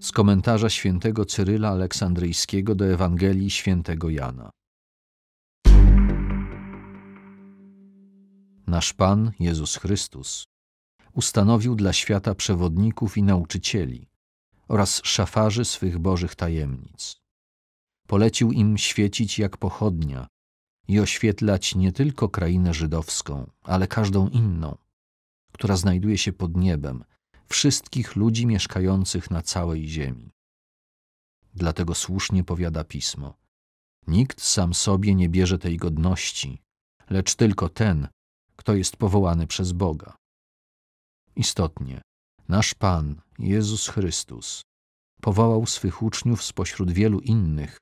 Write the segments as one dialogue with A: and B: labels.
A: z komentarza świętego Cyryla Aleksandryjskiego do Ewangelii świętego Jana. Nasz Pan Jezus Chrystus ustanowił dla świata przewodników i nauczycieli oraz szafarzy swych bożych tajemnic. Polecił im świecić jak pochodnia i oświetlać nie tylko krainę żydowską, ale każdą inną, która znajduje się pod niebem, wszystkich ludzi mieszkających na całej ziemi. Dlatego słusznie powiada pismo: Nikt sam sobie nie bierze tej godności, lecz tylko ten, kto jest powołany przez Boga. Istotnie, nasz Pan, Jezus Chrystus, powołał swych uczniów spośród wielu innych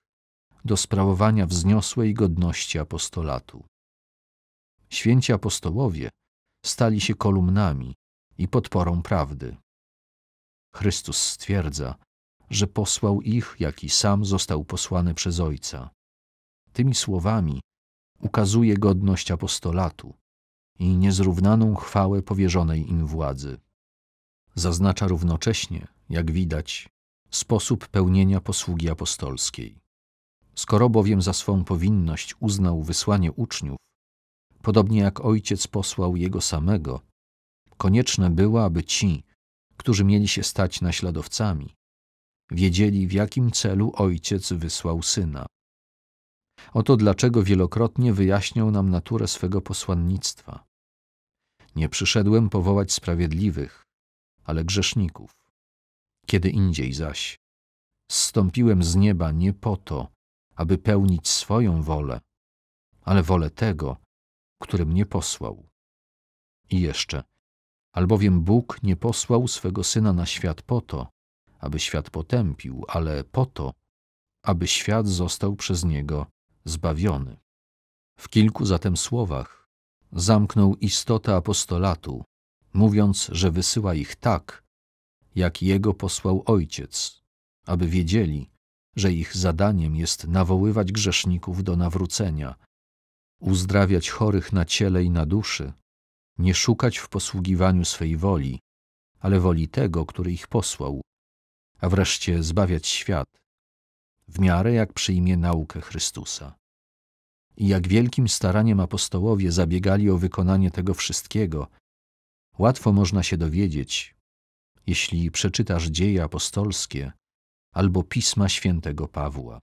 A: do sprawowania wzniosłej godności apostolatu. Święci apostołowie stali się kolumnami i podporą prawdy. Chrystus stwierdza, że posłał ich, jak i sam został posłany przez Ojca. Tymi słowami ukazuje godność apostolatu i niezrównaną chwałę powierzonej im władzy. Zaznacza równocześnie, jak widać, sposób pełnienia posługi apostolskiej. Skoro bowiem za swą powinność uznał wysłanie uczniów, podobnie jak ojciec posłał jego samego, konieczne było, aby ci, którzy mieli się stać naśladowcami, wiedzieli, w jakim celu ojciec wysłał syna. Oto dlaczego wielokrotnie wyjaśniał nam naturę swego posłannictwa. Nie przyszedłem powołać sprawiedliwych, ale grzeszników. Kiedy indziej zaś zstąpiłem z nieba nie po to, aby pełnić swoją wolę, ale wolę tego, który mnie posłał. I jeszcze, albowiem Bóg nie posłał swego Syna na świat po to, aby świat potępił, ale po to, aby świat został przez Niego zbawiony. W kilku zatem słowach zamknął istotę apostolatu, mówiąc, że wysyła ich tak, jak Jego posłał Ojciec, aby wiedzieli, że ich zadaniem jest nawoływać grzeszników do nawrócenia, uzdrawiać chorych na ciele i na duszy, nie szukać w posługiwaniu swej woli, ale woli tego, który ich posłał, a wreszcie zbawiać świat, w miarę jak przyjmie naukę Chrystusa. I jak wielkim staraniem apostołowie zabiegali o wykonanie tego wszystkiego, łatwo można się dowiedzieć, jeśli przeczytasz dzieje apostolskie albo pisma świętego Pawła.